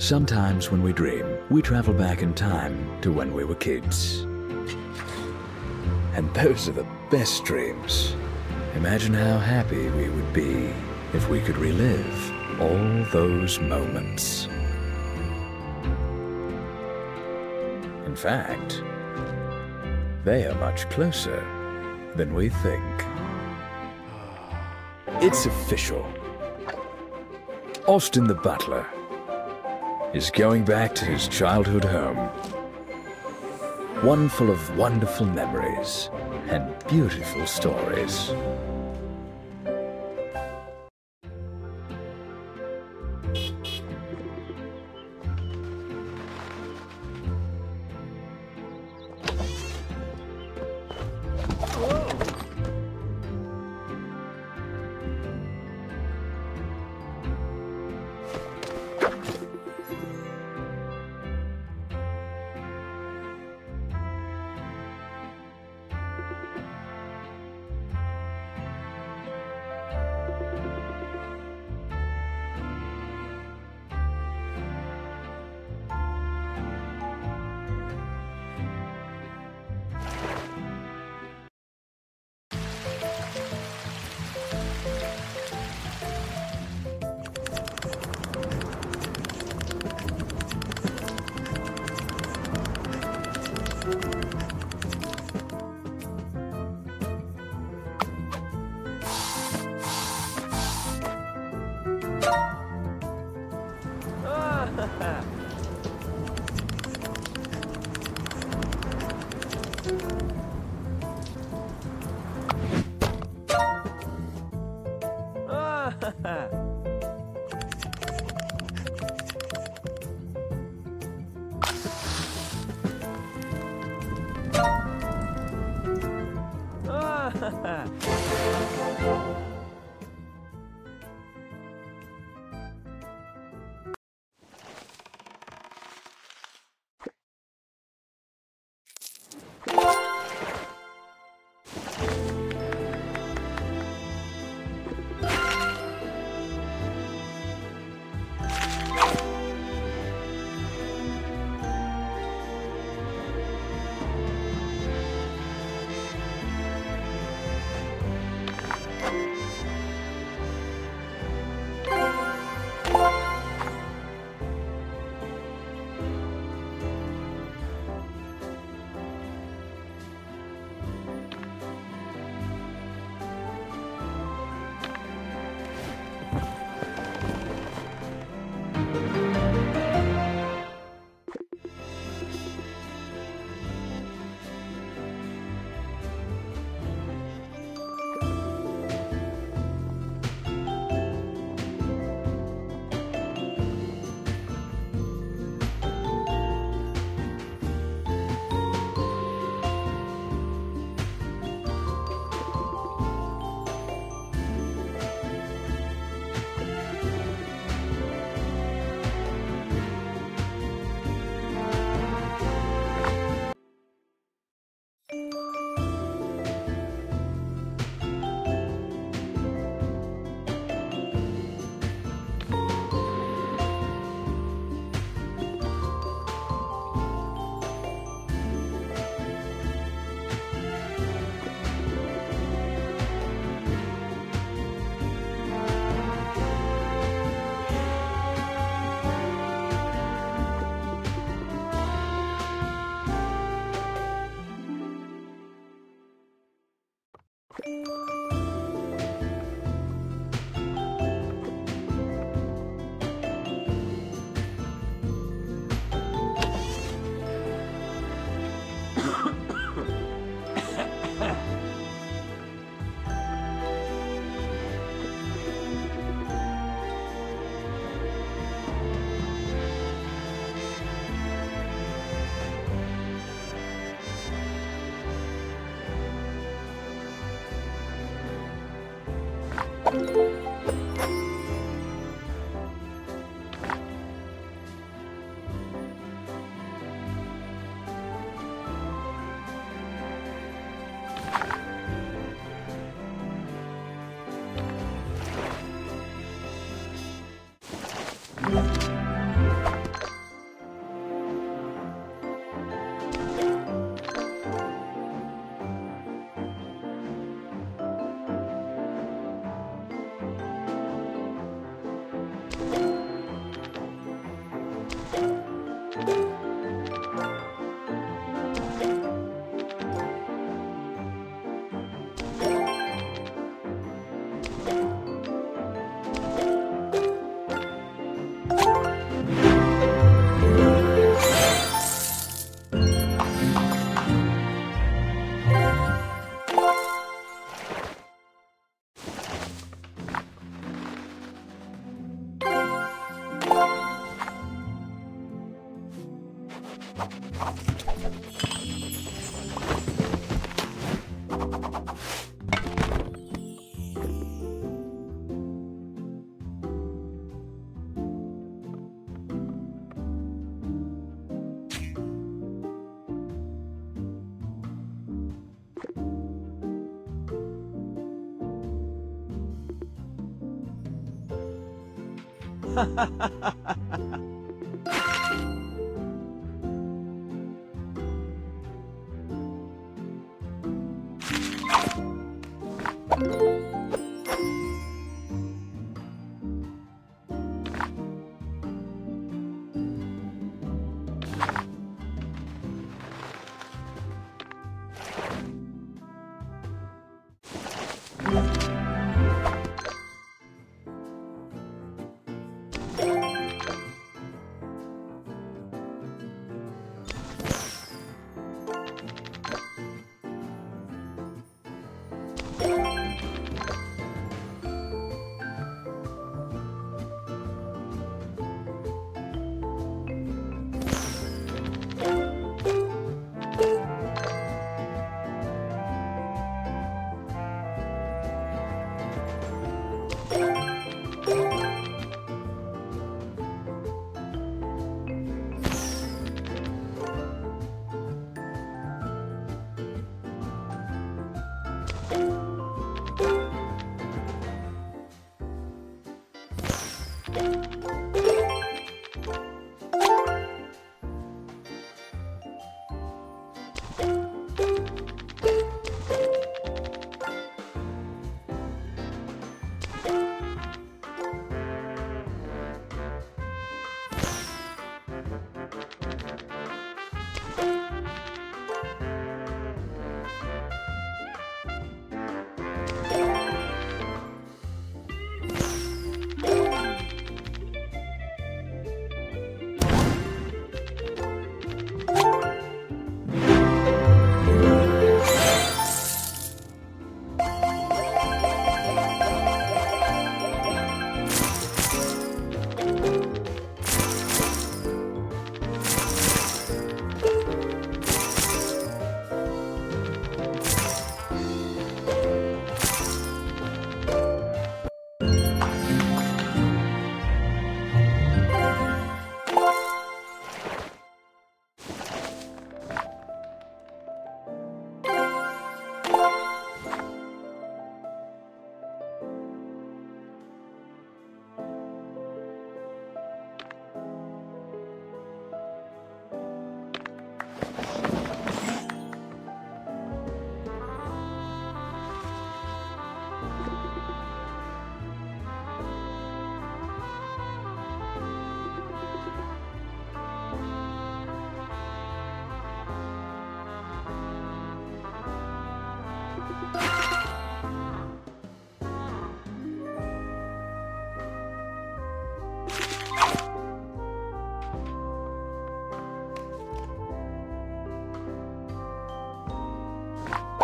Sometimes when we dream, we travel back in time to when we were kids. And those are the best dreams. Imagine how happy we would be if we could relive all those moments. In fact, they are much closer than we think. It's official. Austin the butler is going back to his childhood home. One full of wonderful memories and beautiful stories. ha ha ha ha ha ha!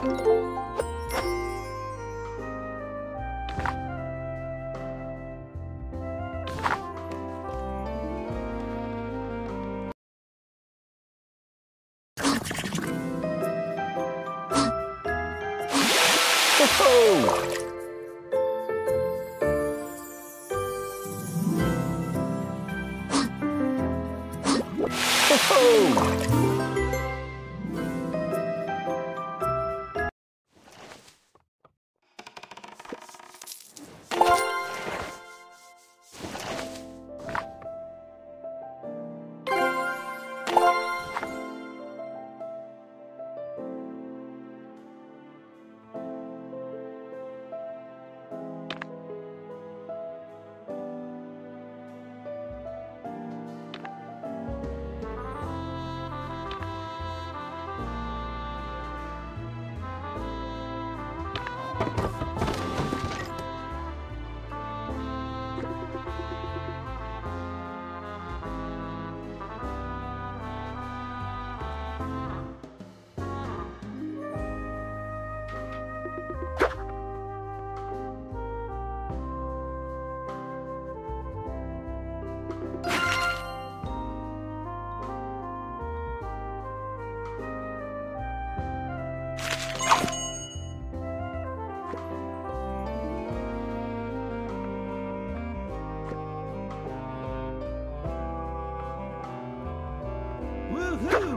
Ho-ho! Woohoo!